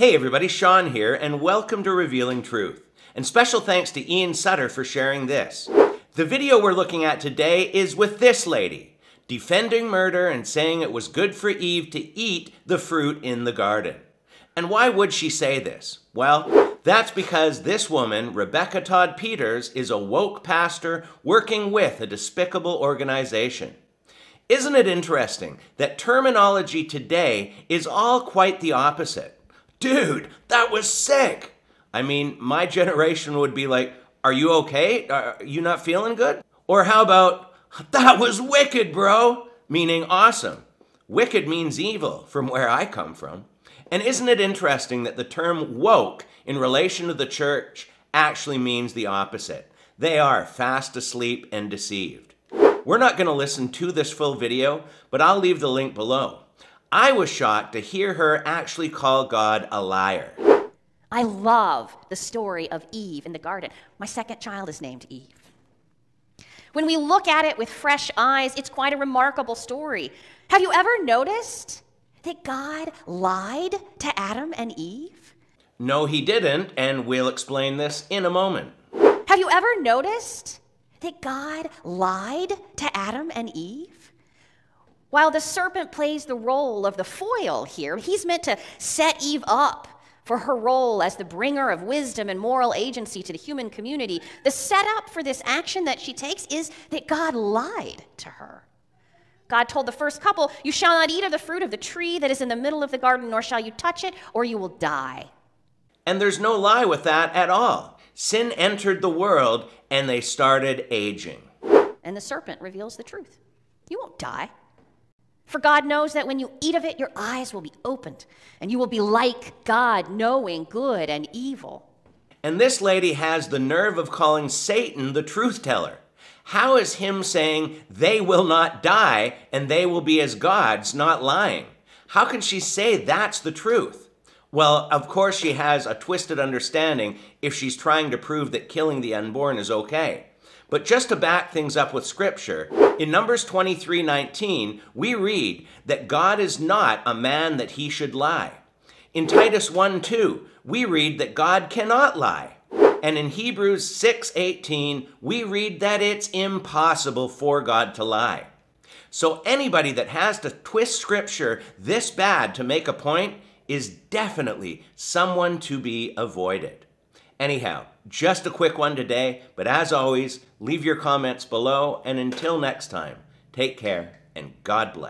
Hey everybody, Sean here, and welcome to Revealing Truth. And special thanks to Ian Sutter for sharing this. The video we're looking at today is with this lady, defending murder and saying it was good for Eve to eat the fruit in the garden. And why would she say this? Well, that's because this woman, Rebecca Todd Peters, is a woke pastor working with a despicable organization. Isn't it interesting that terminology today is all quite the opposite? Dude, that was sick. I mean, my generation would be like, are you okay? Are you not feeling good? Or how about, that was wicked, bro? Meaning awesome. Wicked means evil from where I come from. And isn't it interesting that the term woke in relation to the church actually means the opposite? They are fast asleep and deceived. We're not going to listen to this full video, but I'll leave the link below. I was shocked to hear her actually call God a liar. I love the story of Eve in the garden. My second child is named Eve. When we look at it with fresh eyes, it's quite a remarkable story. Have you ever noticed that God lied to Adam and Eve? No, he didn't, and we'll explain this in a moment. Have you ever noticed that God lied to Adam and Eve? While the serpent plays the role of the foil here, he's meant to set Eve up for her role as the bringer of wisdom and moral agency to the human community. The setup for this action that she takes is that God lied to her. God told the first couple, You shall not eat of the fruit of the tree that is in the middle of the garden, nor shall you touch it, or you will die. And there's no lie with that at all. Sin entered the world, and they started aging. And the serpent reveals the truth. You won't die. For God knows that when you eat of it, your eyes will be opened, and you will be like God, knowing good and evil. And this lady has the nerve of calling Satan the truth teller. How is him saying they will not die and they will be as gods not lying? How can she say that's the truth? Well, of course, she has a twisted understanding if she's trying to prove that killing the unborn is okay. But just to back things up with scripture, in Numbers 23:19, we read that God is not a man that he should lie. In Titus 1 2, we read that God cannot lie. And in Hebrews 6:18, we read that it's impossible for God to lie. So anybody that has to twist scripture this bad to make a point is definitely someone to be avoided. Anyhow, just a quick one today, but as always, leave your comments below, and until next time, take care and God bless.